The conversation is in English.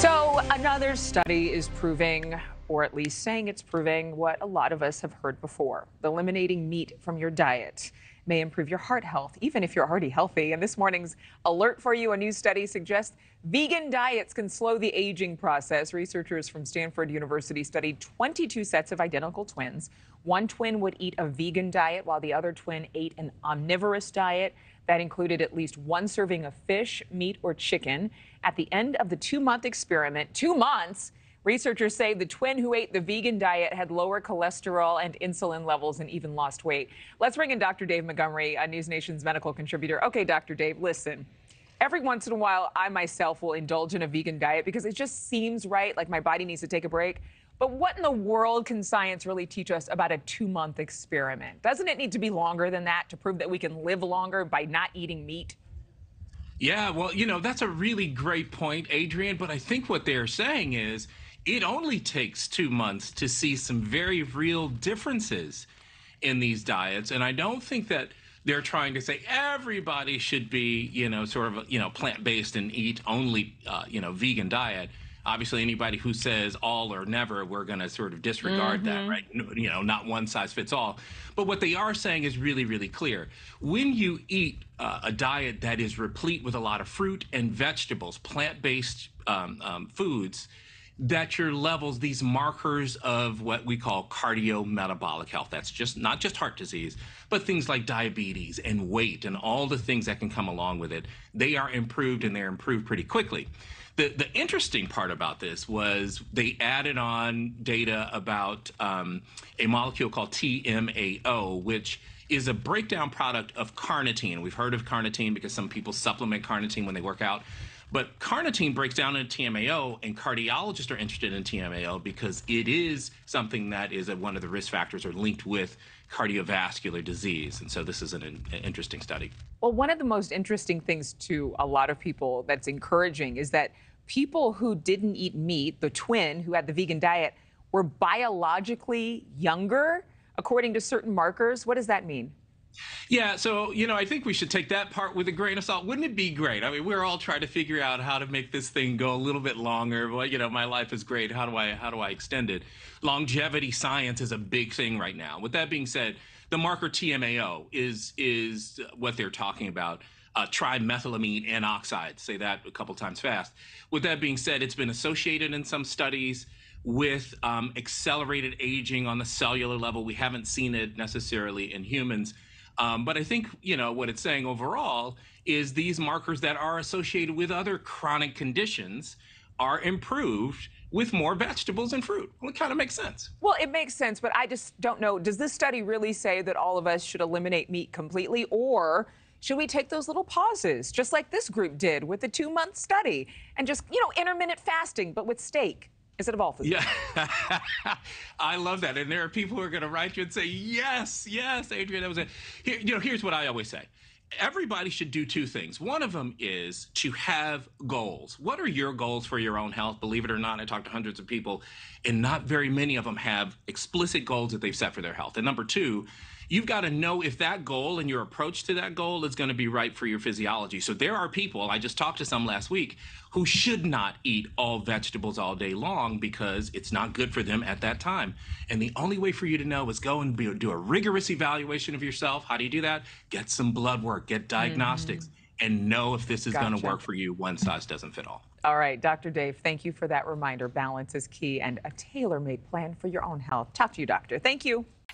So, another study is proving, or at least saying it's proving, what a lot of us have heard before eliminating meat from your diet may improve your heart health, even if you're already healthy. And this morning's alert for you a new study suggests vegan diets can slow the aging process. Researchers from Stanford University studied 22 sets of identical twins. One twin would eat a vegan diet while the other twin ate an omnivorous diet. That included at least one serving of fish, meat, or chicken. At the end of the two month experiment, two months, Researchers say the twin who ate the vegan diet had lower cholesterol and insulin levels and even lost weight. Let's bring in Dr. Dave Montgomery, a News Nation's medical contributor. Okay, Dr. Dave, listen. Every once in a while, I myself will indulge in a vegan diet because it just seems right, like my body needs to take a break. But what in the world can science really teach us about a two month experiment? Doesn't it need to be longer than that to prove that we can live longer by not eating meat? Yeah, well, you know, that's a really great point, Adrienne. But I think what they're saying is it only takes two months to see some very real differences in these diets. And I don't think that they're trying to say everybody should be, you know, sort of, you know, plant based and eat only, uh, you know, vegan diet. Obviously, anybody who says all or never, we're going to sort of disregard mm-hmm. that, right? You know, not one size fits all. But what they are saying is really, really clear. When you eat uh, a diet that is replete with a lot of fruit and vegetables, plant based um, um, foods, that your levels, these markers of what we call cardiometabolic health, that's just not just heart disease, but things like diabetes and weight and all the things that can come along with it, they are improved and they're improved pretty quickly. The, the interesting part about this was they added on data about um, a molecule called TMAO, which is a breakdown product of carnitine. We've heard of carnitine because some people supplement carnitine when they work out. But carnitine breaks down into TMAO, and cardiologists are interested in TMAO because it is something that is a, one of the risk factors or linked with cardiovascular disease. And so this is an, an interesting study. Well, one of the most interesting things to a lot of people that's encouraging is that people who didn't eat meat, the twin who had the vegan diet, were biologically younger according to certain markers. What does that mean? Yeah, so you know, I think we should take that part with a grain of salt. Wouldn't it be great? I mean, we're all trying to figure out how to make this thing go a little bit longer. Well, you know, my life is great. How do I how do I extend it? Longevity science is a big thing right now. With that being said, the marker TMAO is is what they're talking about. Uh, trimethylamine N oxide. Say that a couple times fast. With that being said, it's been associated in some studies with um, accelerated aging on the cellular level. We haven't seen it necessarily in humans um, but I think, you know, what it's saying overall is these markers that are associated with other chronic conditions are improved with more vegetables and fruit. Well, it kind of makes sense. Well, it makes sense, but I just don't know. Does this study really say that all of us should eliminate meat completely, or should we take those little pauses, just like this group did with the two month study, and just, you know, intermittent fasting, but with steak? Instead of food. Yeah, I love that. And there are people who are going to write you and say, "Yes, yes, Adrienne, that was it." Here, you know, here's what I always say: everybody should do two things. One of them is to have goals. What are your goals for your own health? Believe it or not, I talk to hundreds of people, and not very many of them have explicit goals that they've set for their health. And number two, you've got to know if that goal and your approach to that goal is going to be right for your physiology. So there are people, I just talked to some last week, who should not eat all vegetables all day long because it's not good for them at that time. And the only way for you to know is go and be, do a rigorous evaluation of yourself. How do you do that? Get some blood work, get diagnostics. Mm. And know if this is gotcha. going to work for you. One size doesn't fit all. All right, Dr. Dave, thank you for that reminder. Balance is key and a tailor made plan for your own health. Talk to you, doctor. Thank you.